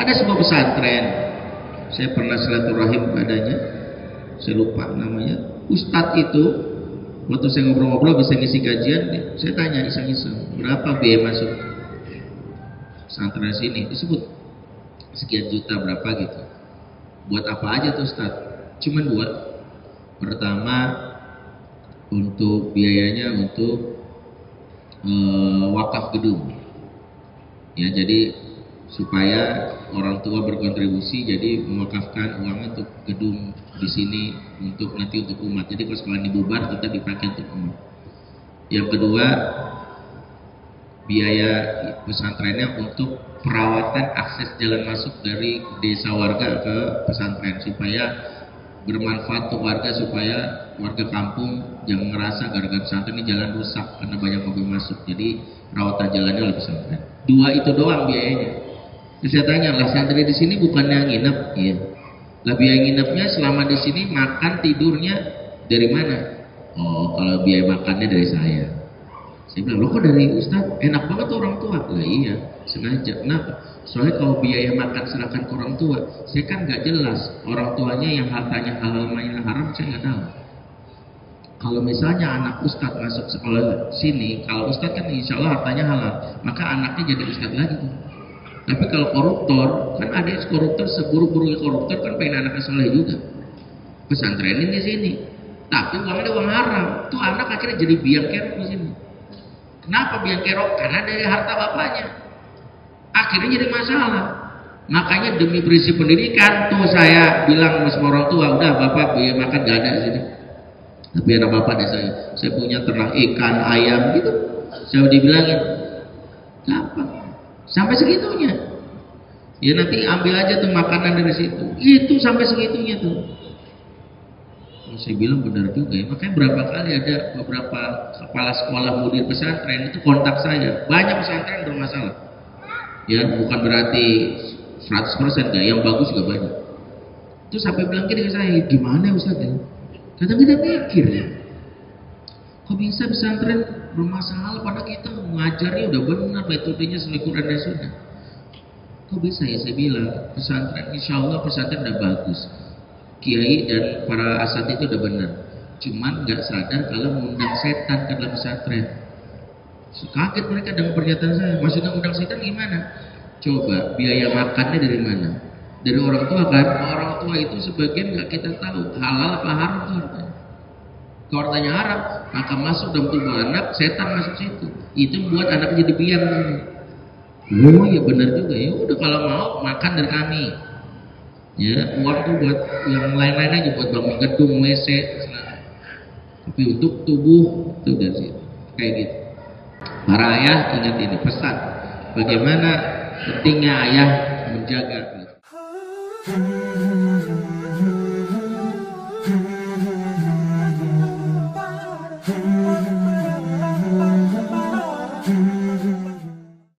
ada sebuah pesantren. Saya pernah silaturahim padanya saya lupa namanya. Ustadz itu waktu saya ngobrol-ngobrol bisa ngisi kajian saya tanya iseng-iseng berapa biaya masuk? Pesantren sini disebut sekian juta berapa gitu. Buat apa aja tuh Ustadz cuman dua pertama untuk biayanya untuk uh, wakaf gedung. Ya jadi supaya orang tua berkontribusi jadi mewakafkan uangnya untuk gedung di sini untuk nanti untuk umat. Jadi kalau sekolah dibubar tetap dipakai untuk umat. Yang kedua biaya pesantrennya untuk perawatan akses jalan masuk dari desa warga ke pesantren supaya bermanfaat untuk warga supaya warga kampung jangan ngerasa gara-gara pesantren ini jalan rusak karena banyak mobil masuk. Jadi perawatan jalannya oleh pesantren. Dua itu doang biayanya Terus saya tanya lah santri di sini bukannya nginep iya lah biaya nginepnya selama di sini makan tidurnya dari mana oh kalau biaya makannya dari saya saya bilang, lo kok dari Ustaz enak banget tuh orang tua? Lah iya, sengaja. Kenapa? Soalnya kalau biaya makan serahkan ke orang tua, saya kan nggak jelas orang tuanya yang hartanya halal yang haram, saya nggak tahu. Kalau misalnya anak Ustadz masuk sekolah sini, kalau Ustadz kan insya Allah hartanya halal, maka anaknya jadi Ustadz lagi. Tapi kalau koruptor, kan ada koruptor seburu-buru koruptor kan pengen anaknya soleh juga. Pesantrenin di sini. Tapi uangnya uang haram. Tuh anak akhirnya jadi biang kerok di sini. Kenapa biang kerok? Karena dari harta bapaknya. Akhirnya jadi masalah. Makanya demi prinsip pendidikan tuh saya bilang sama orang tua, udah bapak biaya makan gak ada di sini. Tapi anak bapak deh saya, saya punya ternak ikan, ayam gitu. Saya dibilangin, gampang. Sampai segitunya. Ya nanti ambil aja tuh makanan dari situ. Itu sampai segitunya tuh saya bilang benar juga ya. Makanya berapa kali ada beberapa kepala sekolah mudir pesantren itu kontak saya. Banyak pesantren bermasalah. Ya, bukan berarti 100% enggak, yang bagus juga banyak. Itu sampai bilang gini ke saya, gimana ya Ustaz ya? Kadang kita mikir ya. Kok bisa pesantren bermasalah pada kita mengajarnya udah benar metodenya Quran dan Sunnah. Kok bisa ya saya bilang pesantren insya Allah pesantren udah bagus kiai dan para asat itu udah benar. Cuman nggak sadar kalau mengundang setan ke dalam pesantren. Kaget mereka dengan pernyataan saya. Maksudnya undang setan gimana? Coba biaya makannya dari mana? Dari orang tua kan? Orang tua itu sebagian nggak kita tahu halal apa haram tuh hartanya haram, maka masuk dalam tubuh anak, setan masuk situ. Itu membuat anak jadi biang. Oh ya benar juga ya. Udah kalau mau makan dari kami ya uang tuh buat yang lain-lain aja buat bangun gedung WC tapi untuk tubuh itu dari situ kayak gitu para ayah ingat ini pesan bagaimana pentingnya ayah menjaga gitu.